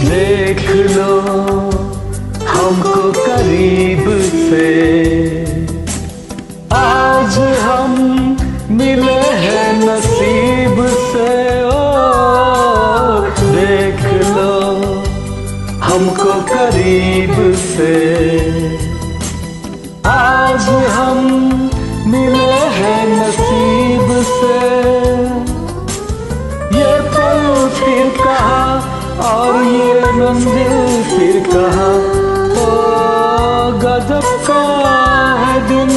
देख लो हमको करीब से। आज हम मिले हैं नसीब से, ओ, देख लो हमको करीब से। आज हम मिले हैं नसीब से। ये पल फिर कहा और ये मंजिल फिर कहा? ओ, गजब का है दिन।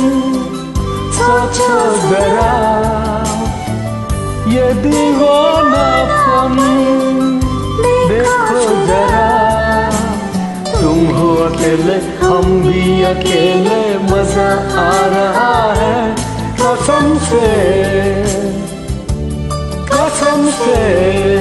सोचो जरा। ये दीवानापन देखो जरा। तुम हो अकेले, हम भी अकेले। मज़ा आ रहा है कसम से। कसम से।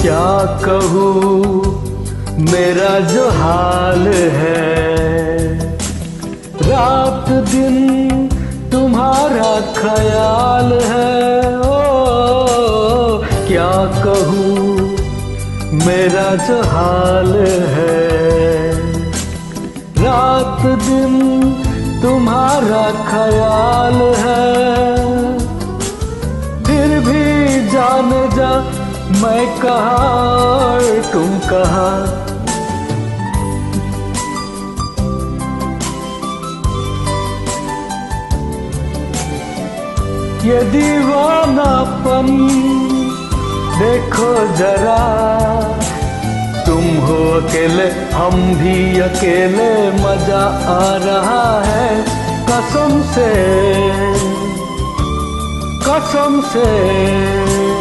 क्या कहूँ? मेरा जो हाल है। रात दिन तुम्हारा ख्याल है। ओ, क्या कहूँ? मेरा जो हाल है। रात दिन तुम्हारा ख्याल मैं कहा और तुम कहा ये दीवानापन देखो जरा। तुम हो अकेले, हम भी अकेले, मज़ा आ रहा है कसम से। कसम से।